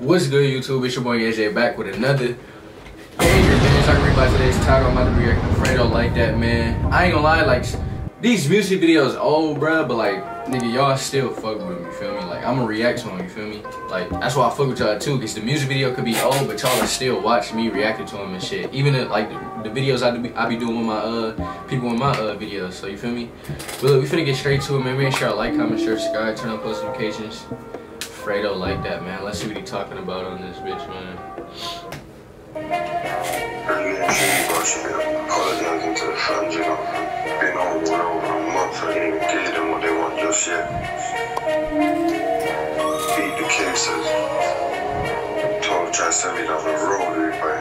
What's good, YouTube? It's your boy AJ back with another news. I read by today's title. I'm about to react to Fredo like that, man. I ain't gonna lie, like these music videos old, bruh, but like nigga, y'all still fuck with me. You feel me? Like I'ma react to them. You feel me? Like that's why I fuck with y'all too, cause the music video could be old, but y'all are still watch me reacting to them and shit. Even the, like the, the, videos I do, I be doing with my uh people in my uh videos. So you feel me? But look, we finna get straight to it, man. Make sure I like, comment, share, subscribe, turn on post notifications. Fredo like that, man. Let's see what he talking about on this bitch, man. Been on a month, I give them what they want the cases. Told try to send me down the road.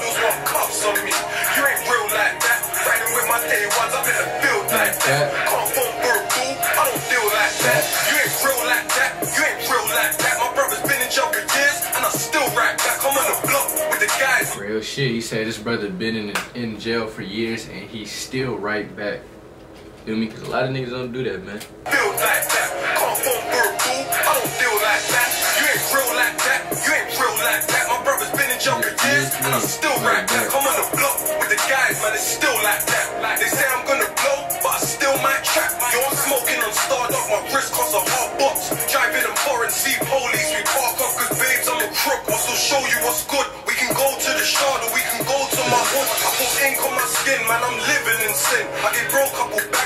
Least, then these models want cuffs on me. You ain't real like that. Riding with my day ones, I'm in a field like that. For a fool, I don't deal like that. You ain't real like that. You ain't real like that. My brother's been in jail for years, and I still right back. I'm on the block with the guys. Real shit. He said his brother been in in jail for years and he's still right back. Feel me? Cause a lot of niggas don't do that, man. Feel like that. Can't phone for a fool, I don't deal like that. You ain't real like that. You ain't real like that. My brother's been in jail for years, and I'm still right back. I'm on the block with the guys, man. It's still like that. Like they say I'm gonna blow, but I still might trap. Yo, I'm smoking on Stardust, my wrist costs a hot box. Driving them foreign sea police, we park up cause babes, I'm a crook. Also show you what's good. We can go to the shard or we can go to my hood. I put ink on my skin, man, I'm living in sin. I get broke couple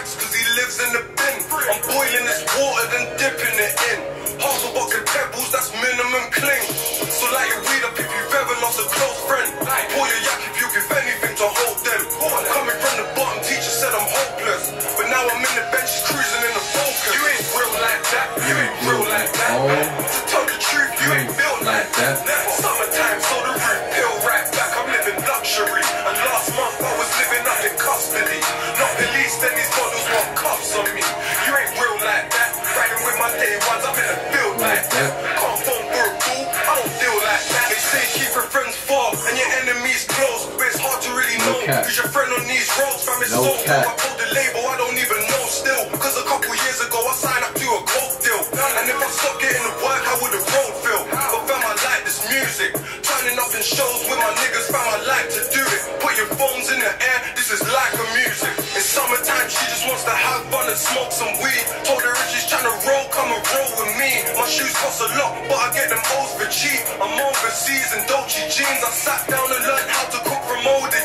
cap. Cause your friend on these roads, fam, it's No cap. I pulled the label, I don't even know still. Cause a couple years ago I signed up to a coke deal. And if I stopped getting the work, I would've road feel. But fam, I like this music. Turning up in shows with my niggas, fam, I like to do it. Put your phones in the air, this is like a music. It's summertime, she just wants to have fun and smoke some weed. Told her if she's trying to roll, come and roll with me. My shoes cost a lot, but I get them O's for cheap. I'm overseas in Dolce jeans. I sat down and learned how to cook from older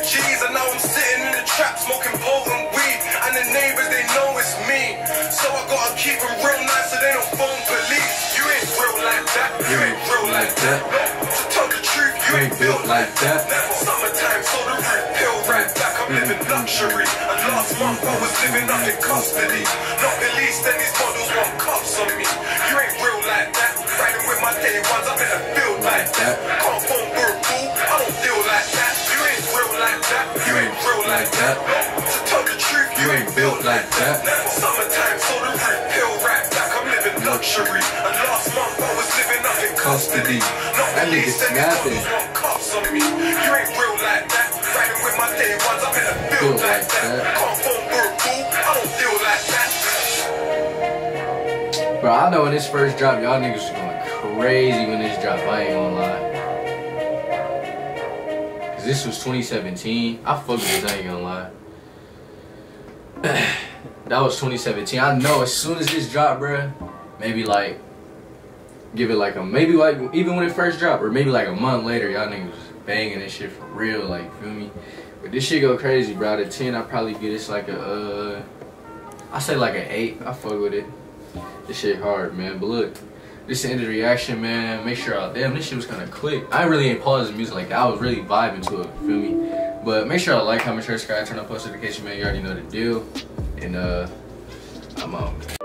I gotta keep them real nice so they don't phone police. You ain't real like that. You ain't real like that. To tell the truth, you ain't built like that. Summertime, so the root pill right back. I'm living mm-hmm. luxury. And last month I was living up in custody. Not the least, then these models want cuffs on me. You ain't real like that. Riding with my day ones, I'm in a field like that. Can't phone for a fool, I don't deal like that. You ain't real like that. You ain't real like that. To tell the truth, you ain't built like that. Summertime, luxury. And last month I was living up in custody. Not That nigga least, then these snapping. cuffs on me. You ain't real like that. Riding with my day ones, I'm in a field Feel like that. Can't phone for I don't deal like that. Bro, I know when this first dropped, y'all niggas was going crazy when this dropped. I ain't gonna lie. Cause this was 2017. I fuck with this, I ain't gonna lie. that was 2017. I know as soon as this dropped, bruh, maybe like give it like a maybe like even when it first dropped, or maybe like a month later, y'all niggas banging this shit for real, like feel me? But this shit go crazy, bro. Out of 10, I probably get this like a uh I say like an eight. I fuck with it. This shit hard, man. But look, this is the reaction, man. Make sure, I, damn, this shit was kind of quick. I really ain't pausing music like that. I was really vibing to it, feel me? But make sure I like, comment, share, subscribe, turn on post notification, man. You already know the deal. And uh, I'm out.